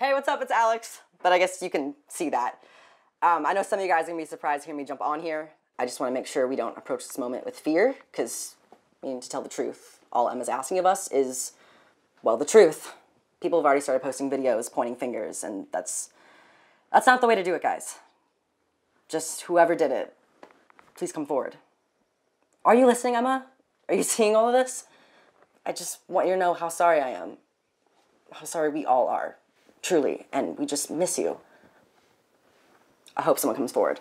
Hey, what's up? It's Alex. But I guess you can see that. Um, I know some of you guys are gonna be surprised to hear me jump on here. I just wanna make sure we don't approach this moment with fear, because, I mean, to tell the truth, all Emma's asking of us is, well, the truth. People have already started posting videos pointing fingers, and that's that's not the way to do it, guys. Just whoever did it, please come forward. Are you listening, Emma? Are you seeing all of this? I just want you to know how sorry I am. How sorry we all are, truly, and we just miss you. I hope someone comes forward.